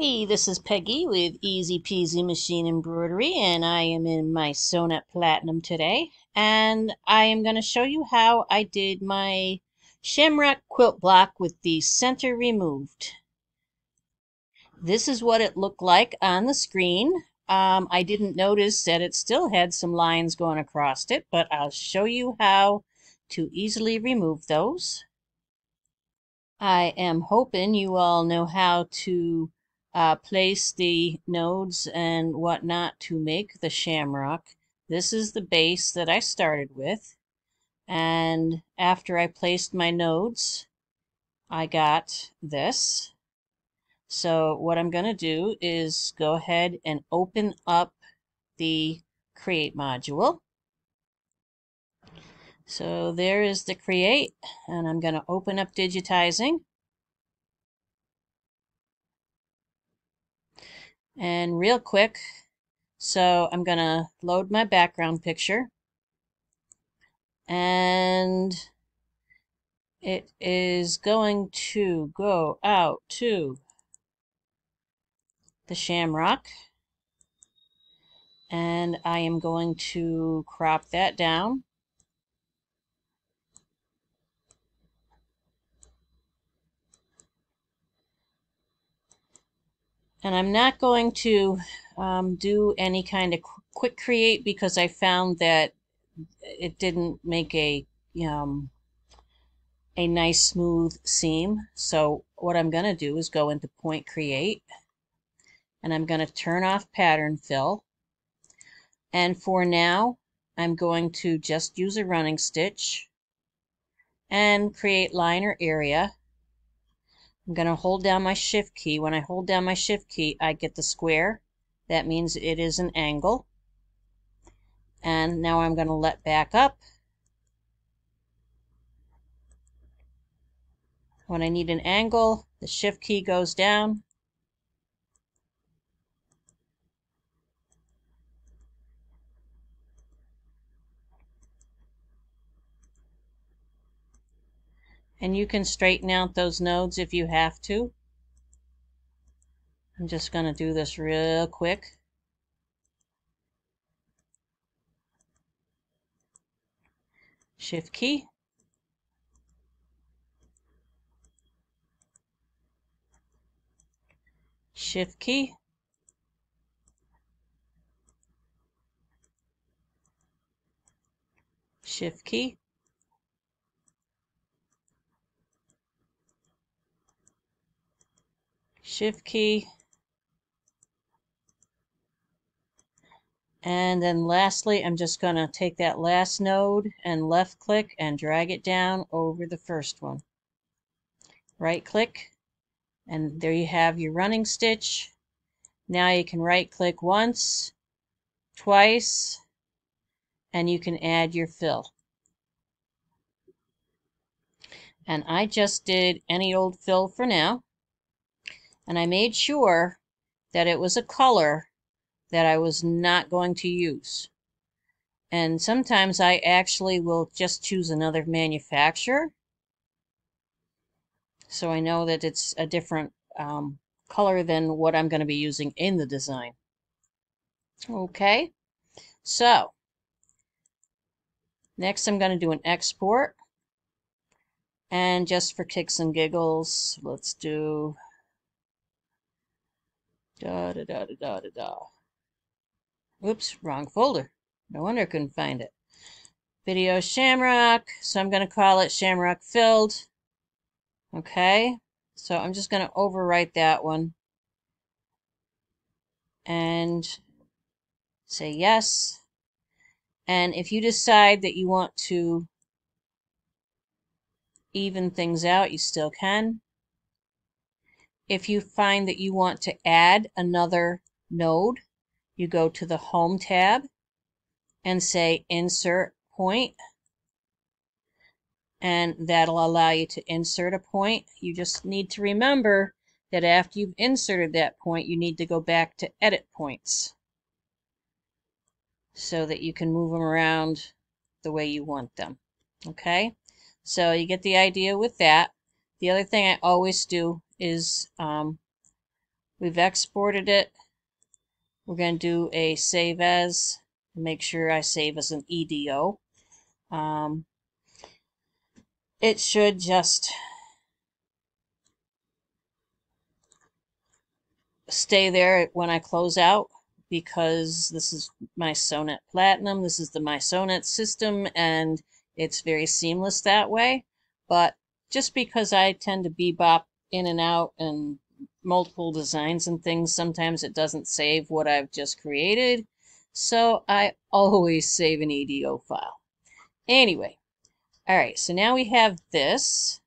Hey, this is Peggy with Easy Peasy Machine Embroidery, and I am in MySewNet Platinum today. And I am going to show you how I did my shamrock quilt block with the center removed. This is what it looked like on the screen. Um, I didn't notice that it still had some lines going across it, but I'll show you how to easily remove those. I am hoping you all know how to uh, place the nodes and whatnot to make the shamrock. This is the base that I started with. And after I placed my nodes, I got this. So what I'm going to do is go ahead and open up the create module. So there is the create and I'm going to open up digitizing. And real quick, so I'm going to load my background picture. And it is going to go out to the shamrock. And I am going to crop that down. And I'm not going to um, do any kind of quick create because I found that it didn't make a um, a nice smooth seam. So what I'm going to do is go into point create and I'm going to turn off pattern fill. And for now, I'm going to just use a running stitch and create line or area I'm going to hold down my shift key. When I hold down my shift key, I get the square. That means it is an angle. And now I'm going to let back up. When I need an angle, the shift key goes down. And you can straighten out those nodes if you have to. I'm just going to do this real quick. Shift key. Shift key. Shift key. Shift key. And then lastly, I'm just going to take that last node and left click and drag it down over the first one. Right click, and there you have your running stitch. Now you can right click once, twice, and you can add your fill. And I just did any old fill for now and I made sure that it was a color that I was not going to use. And sometimes I actually will just choose another manufacturer. So I know that it's a different um, color than what I'm going to be using in the design. Okay, so next I'm going to do an export. And just for kicks and giggles, let's do Da da da da da da da. Oops, wrong folder. No wonder I couldn't find it. Video Shamrock. So I'm going to call it Shamrock Filled. Okay. So I'm just going to overwrite that one. And say yes. And if you decide that you want to even things out, you still can. If you find that you want to add another node, you go to the Home tab and say Insert Point. And that'll allow you to insert a point. You just need to remember that after you've inserted that point, you need to go back to Edit Points so that you can move them around the way you want them. Okay? So you get the idea with that. The other thing I always do is um, We've exported it. We're going to do a save as. Make sure I save as an EDO. Um, it should just stay there when I close out because this is MySewNet Platinum. This is the MySewNet system and it's very seamless that way. But just because I tend to bebop in and out and multiple designs and things, sometimes it doesn't save what I've just created. So I always save an EDO file. Anyway, all right, so now we have this.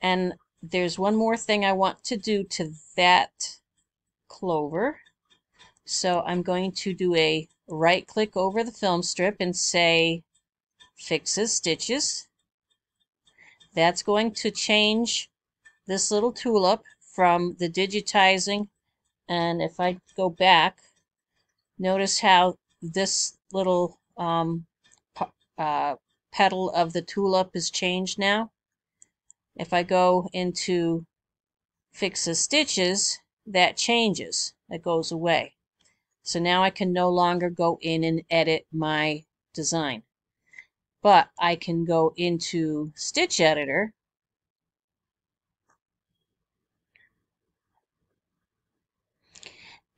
And there's one more thing I want to do to that clover. So I'm going to do a right click over the film strip and say fixes stitches. That's going to change this little tulip from the digitizing. And if I go back, notice how this little um, uh, petal of the tulip is changed now. If I go into fixes stitches, that changes. That goes away. So now I can no longer go in and edit my design. But I can go into Stitch Editor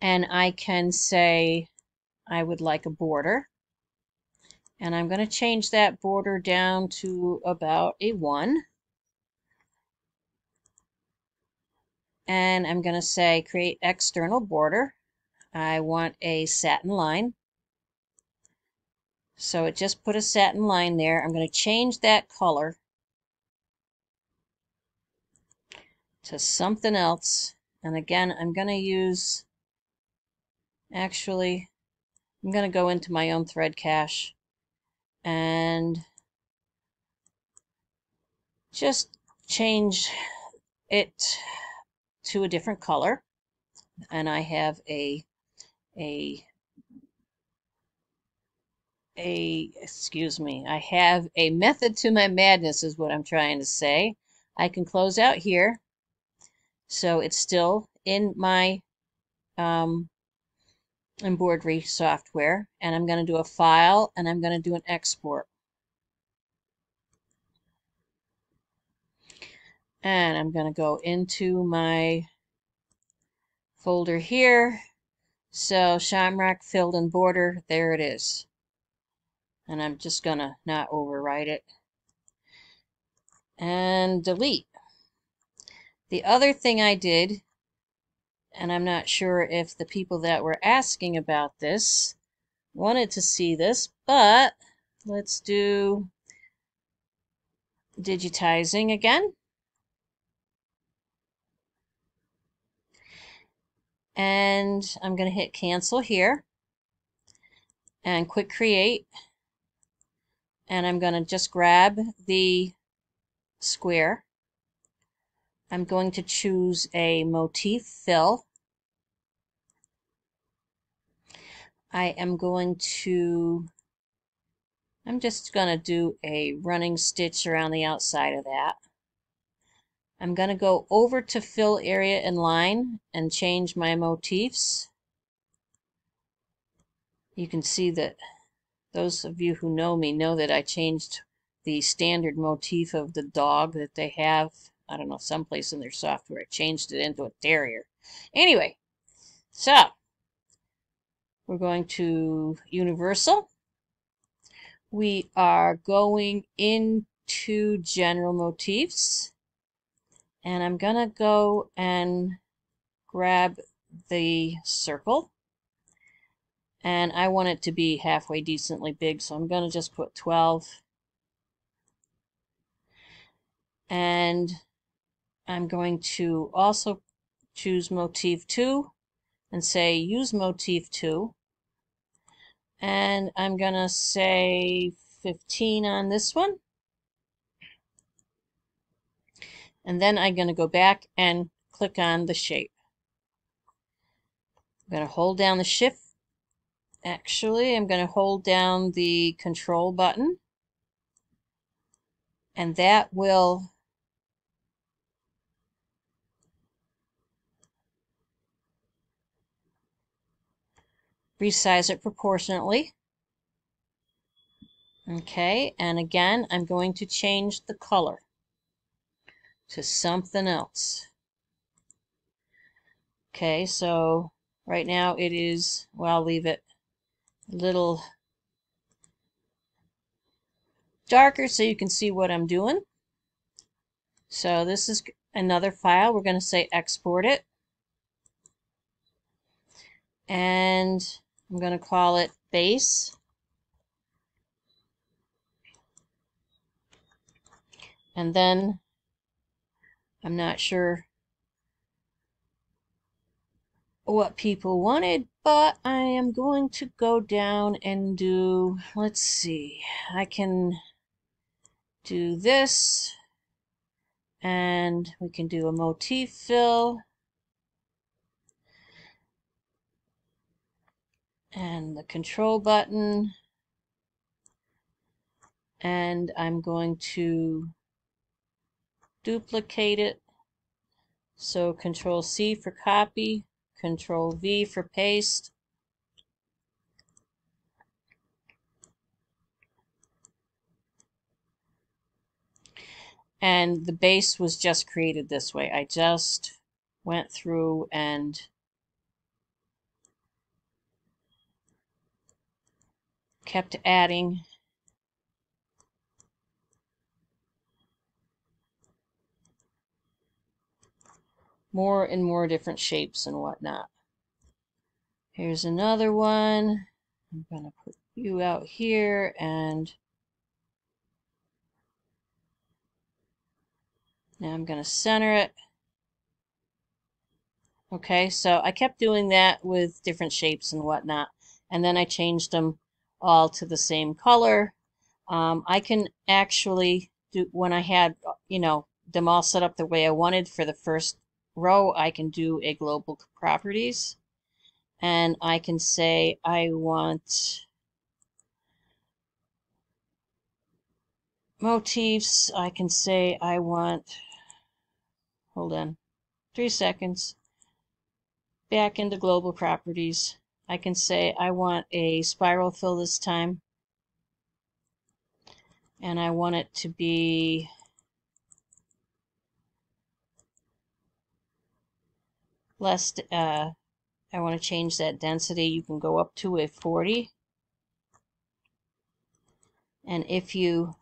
and I can say I would like a border. And I'm going to change that border down to about a 1. And I'm going to say create external border. I want a satin line. So it just put a satin line there. I'm going to change that color to something else. And again, I'm going to use, actually, I'm going to go into my own thread cache and just change it to a different color. And I have a a a excuse me i have a method to my madness is what i'm trying to say i can close out here so it's still in my um, embroidery software and i'm going to do a file and i'm going to do an export and i'm going to go into my folder here so Shamrock filled in border, there it is. And I'm just gonna not overwrite it. And delete. The other thing I did, and I'm not sure if the people that were asking about this wanted to see this, but let's do digitizing again. and I'm going to hit cancel here and quick create and I'm going to just grab the square I'm going to choose a motif fill I am going to I'm just going to do a running stitch around the outside of that I'm going to go over to fill area and line and change my motifs. You can see that those of you who know me know that I changed the standard motif of the dog that they have. I don't know, someplace in their software. Changed it into a terrier. Anyway, so we're going to Universal. We are going into General Motifs and I'm gonna go and grab the circle and I want it to be halfway decently big so I'm gonna just put 12 and I'm going to also choose motif 2 and say use motif 2 and I'm gonna say 15 on this one and then I'm going to go back and click on the shape. I'm to hold down the shift. Actually, I'm going to hold down the control button and that will resize it proportionately. Okay, and again, I'm going to change the color to something else. Okay, so right now it is, well, I'll leave it a little darker so you can see what I'm doing. So this is another file. We're going to say export it. And I'm going to call it base. And then I'm not sure what people wanted, but I am going to go down and do, let's see, I can do this and we can do a motif fill and the control button and I'm going to duplicate it so control C for copy Control V for paste. And the base was just created this way. I just went through and kept adding more and more different shapes and whatnot. Here's another one. I'm going to put you out here and now I'm going to center it. Okay, so I kept doing that with different shapes and whatnot. And then I changed them all to the same color. Um, I can actually do, when I had, you know, them all set up the way I wanted for the first row, I can do a global properties. And I can say I want motifs. I can say I want, hold on, three seconds. Back into global properties. I can say I want a spiral fill this time. And I want it to be less, uh, I want to change that density. You can go up to a 40. And if you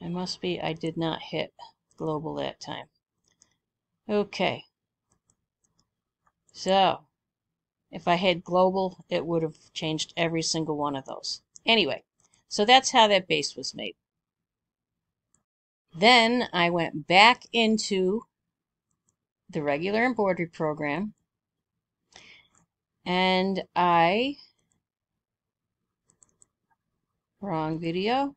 It must be I did not hit global that time. Okay. So, if I had global, it would have changed every single one of those. Anyway, so that's how that base was made. Then I went back into the regular embroidery program and I, wrong video,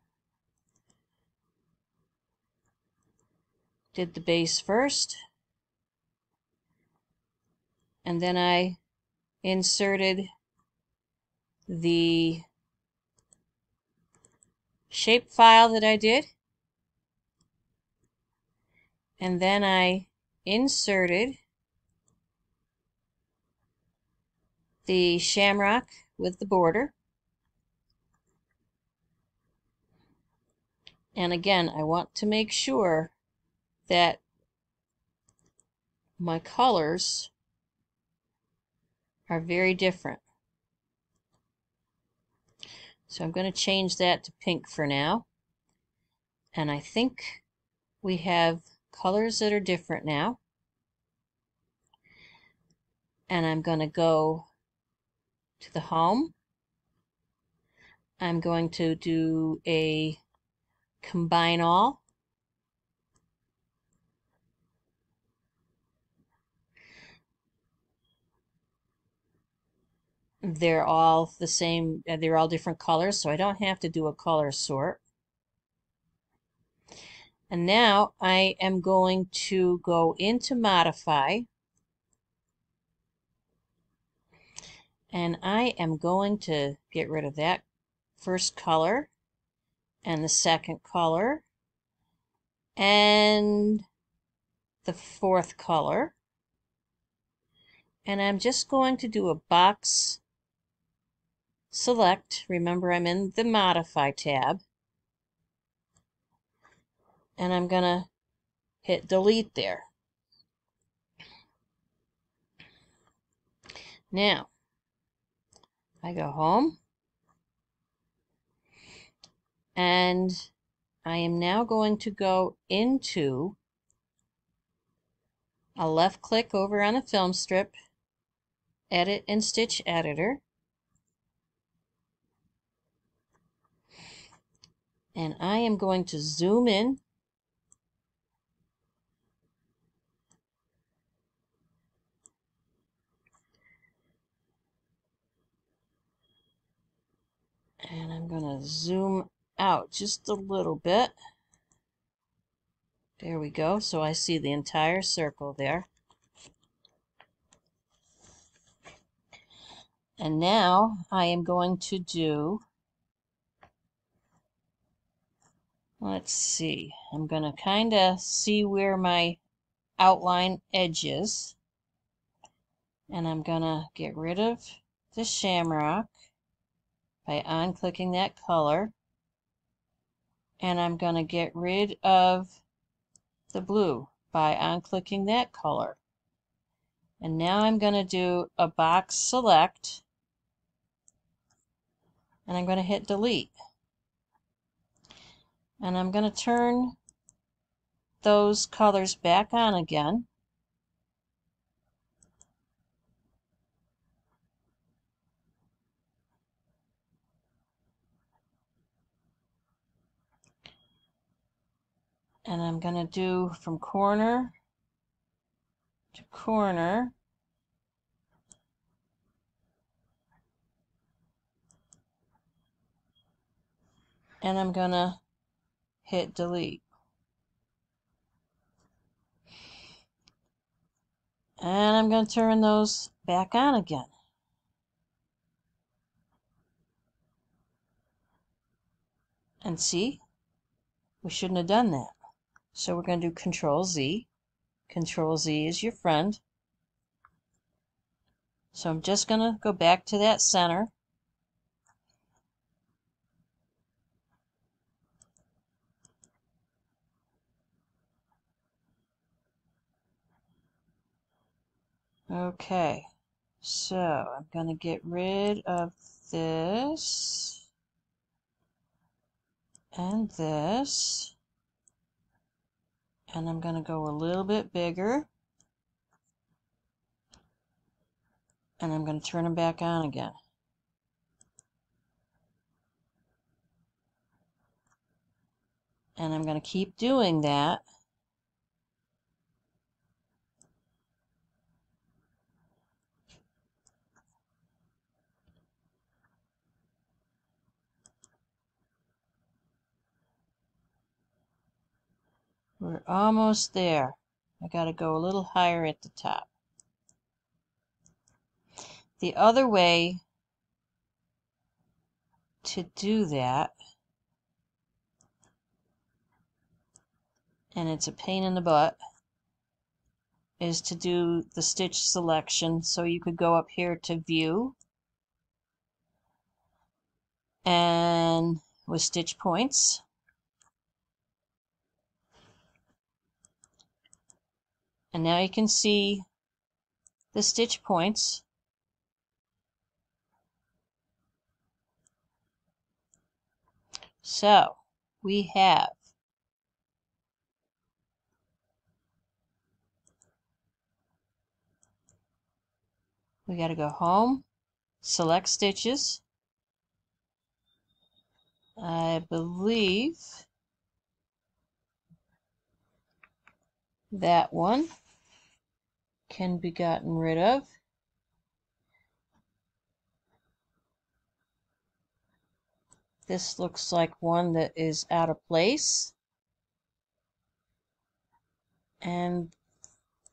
did the base first and then I inserted the shape file that I did. And then I inserted the shamrock with the border. And again, I want to make sure that my colors are very different. So I'm going to change that to pink for now. And I think we have colors that are different now. And I'm going to go to the home. I'm going to do a combine all. They're all the same, uh, they're all different colors, so I don't have to do a color sort. And now I am going to go into modify and I am going to get rid of that first color and the second color and the fourth color. And I'm just going to do a box select. Remember, I'm in the Modify tab. And I'm going to hit delete there. Now, I go home and I am now going to go into a left click over on the film strip, edit and stitch editor, and I am going to zoom in and I'm going to zoom out just a little bit. There we go. So I see the entire circle there. And now I am going to do, let's see, I'm going to kind of see where my outline edge is. And I'm going to get rid of the shamrock by unclicking that color. And I'm going to get rid of the blue by unclicking that color. And now I'm going to do a box select and I'm going to hit delete. And I'm going to turn those colors back on again. and I'm going to do from corner to corner and I'm going to hit delete. And I'm going to turn those back on again. And see, we shouldn't have done that. So we're going to do Control Z. Control Z is your friend. So I'm just going to go back to that center. Okay, so I'm going to get rid of this and this and I'm going to go a little bit bigger and I'm going to turn them back on again. And I'm going to keep doing that. We're almost there. I got to go a little higher at the top. The other way to do that, and it's a pain in the butt, is to do the stitch selection. So you could go up here to view and with stitch points And now you can see the stitch points. So we have we got to go home, select stitches. I believe that one can be gotten rid of. This looks like one that is out of place. And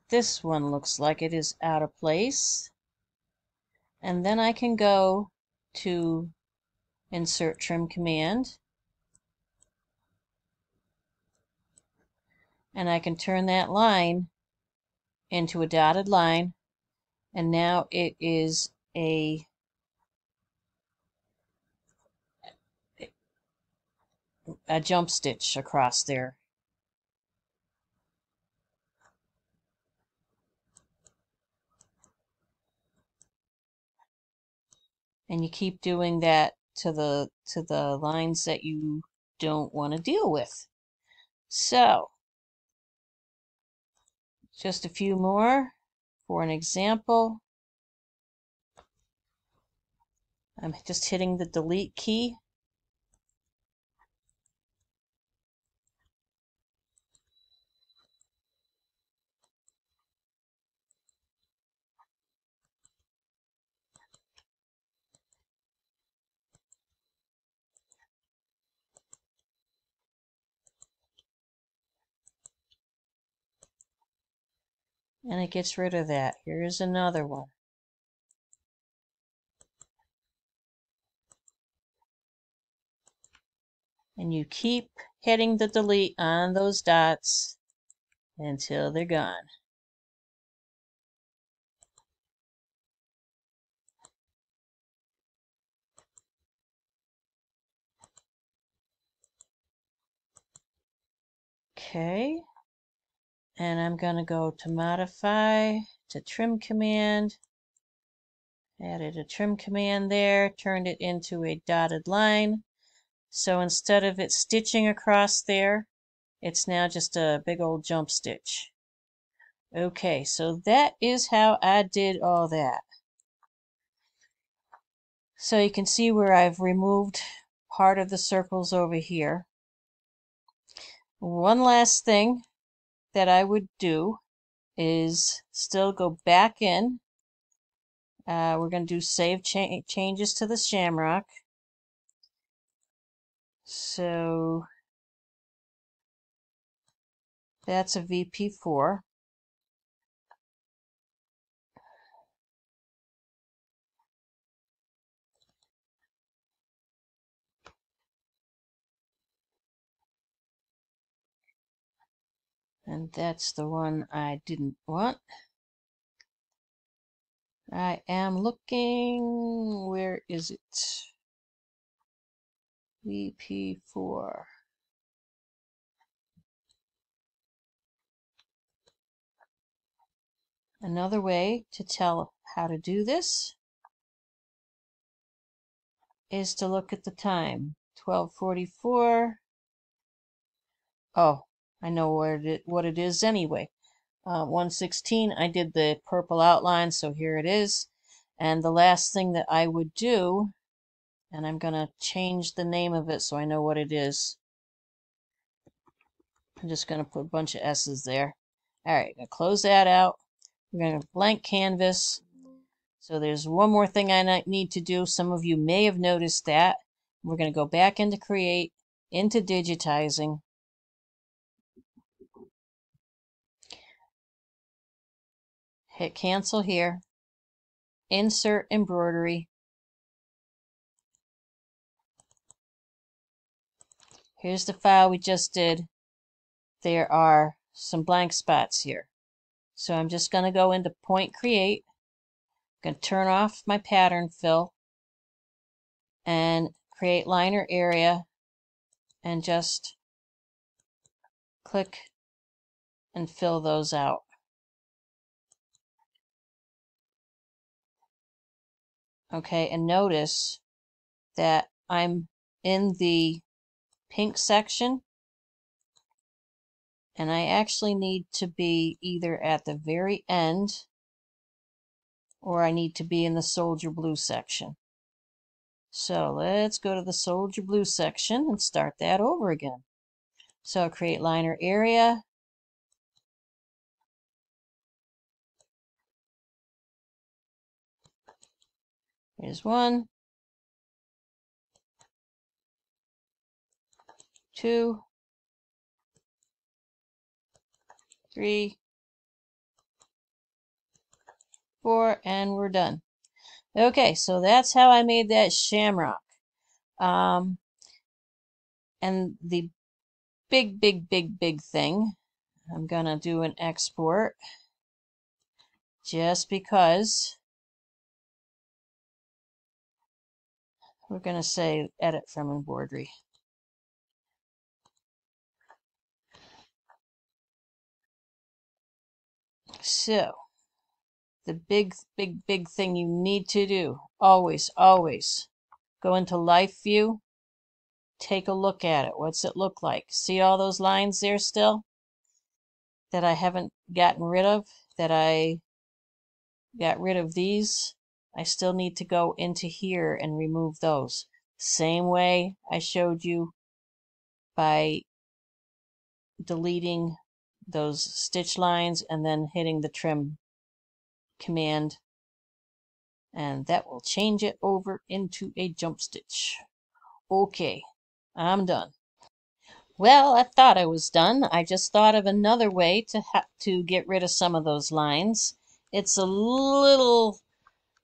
this one looks like it is out of place. And then I can go to Insert Trim Command. And I can turn that line into a dotted line and now it is a a jump stitch across there. And you keep doing that to the to the lines that you don't want to deal with. So, just a few more for an example. I'm just hitting the delete key. And it gets rid of that. Here's another one. And you keep hitting the delete on those dots until they're gone. Okay and I'm going to go to modify to trim command. Added a trim command there turned it into a dotted line. So instead of it stitching across there it's now just a big old jump stitch. Okay so that is how I did all that. So you can see where I've removed part of the circles over here. One last thing that I would do is still go back in. Uh, we're going to do save cha changes to the shamrock. So that's a VP4. And that's the one I didn't want. I am looking, where is it? VP4. Another way to tell how to do this is to look at the time. 1244. Oh, I know what it, what it is anyway. Uh, 116, I did the purple outline, so here it is. And the last thing that I would do, and I'm going to change the name of it so I know what it is. I'm just going to put a bunch of S's there. All right, going to close that out. We're going to blank canvas. So there's one more thing I need to do. Some of you may have noticed that. We're going to go back into Create, into Digitizing, hit cancel here, insert embroidery, here's the file we just did, there are some blank spots here. So I'm just going to go into point create, I'm going to turn off my pattern fill, and create liner area, and just click and fill those out. Okay, and notice that I'm in the pink section and I actually need to be either at the very end or I need to be in the soldier blue section. So let's go to the soldier blue section and start that over again. So create liner area, Here's one, two, three, four, and we're done. Okay, so that's how I made that shamrock. Um, and the big, big, big, big thing, I'm going to do an export. just because we're going to say edit from embroidery. So, the big, big, big thing you need to do, always, always, go into life view, take a look at it. What's it look like? See all those lines there still that I haven't gotten rid of, that I got rid of these? I still need to go into here and remove those. Same way I showed you by deleting those stitch lines and then hitting the trim command and that will change it over into a jump stitch. Okay, I'm done. Well, I thought I was done. I just thought of another way to to get rid of some of those lines. It's a little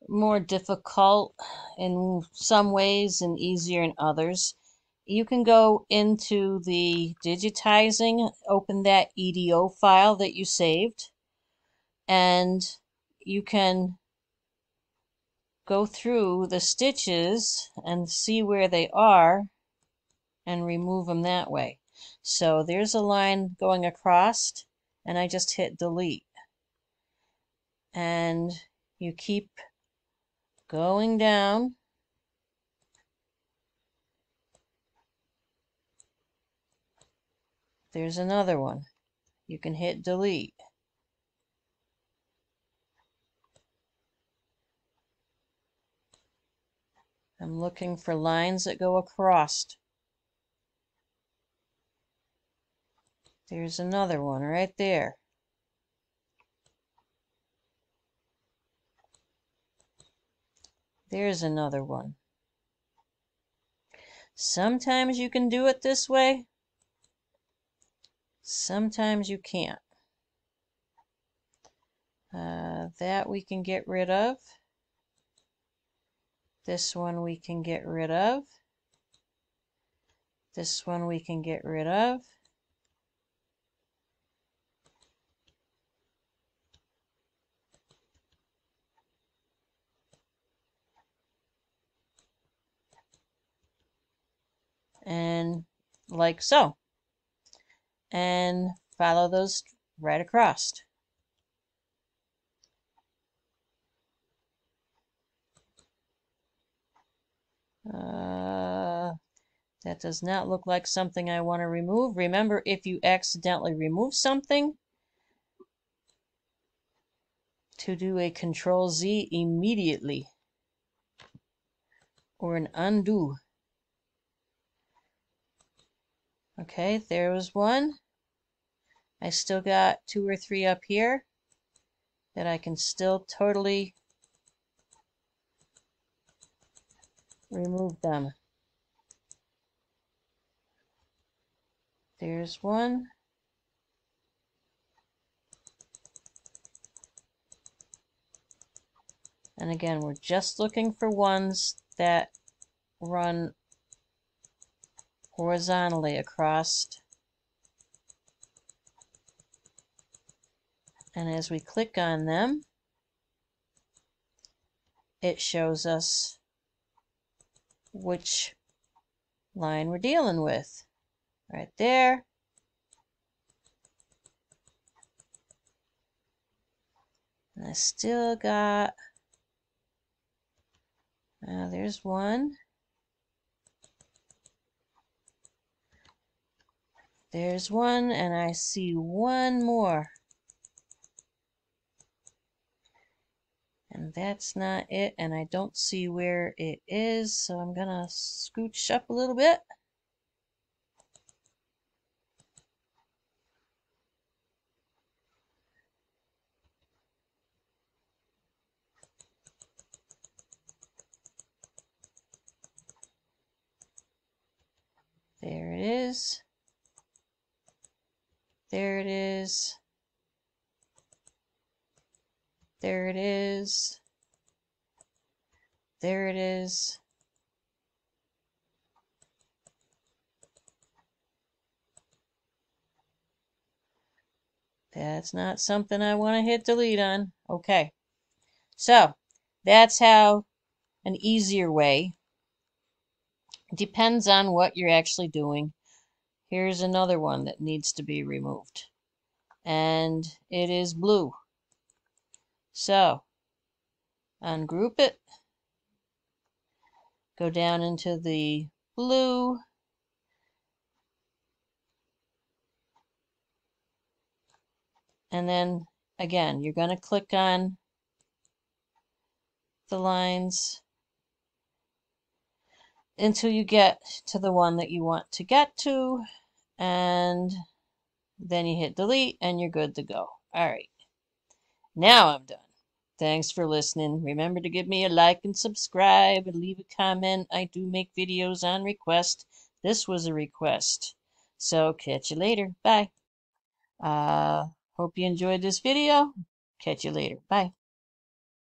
more difficult in some ways and easier in others. You can go into the digitizing, open that EDO file that you saved, and you can go through the stitches and see where they are and remove them that way. So there's a line going across and I just hit delete. And you keep going down. There's another one. You can hit delete. I'm looking for lines that go across. There's another one right there There's another one. Sometimes you can do it this way. Sometimes you can't. Uh, that we can get rid of. This one we can get rid of. This one we can get rid of. And like so. And follow those right across. Uh, that does not look like something I want to remove. Remember, if you accidentally remove something, to do a control Z immediately or an undo. Okay, there was one. I still got two or three up here that I can still totally remove them. There's one. And again, we're just looking for ones that run horizontally across. And as we click on them, it shows us which line we're dealing with. Right there. And I still got, uh, there's one. There's one, and I see one more. And that's not it, and I don't see where it is, so I'm going to scooch up a little bit. There it is. There it is. There it is. There it is. That's not something I want to hit delete on. Okay. So that's how an easier way. Depends on what you're actually doing. Here's another one that needs to be removed. And it is blue. So ungroup it. Go down into the blue. And then again, you're going to click on the lines until you get to the one that you want to get to and then you hit delete and you're good to go. All right. Now I'm done. Thanks for listening. Remember to give me a like and subscribe and leave a comment. I do make videos on request. This was a request. So catch you later. Bye. Uh, hope you enjoyed this video. Catch you later. Bye.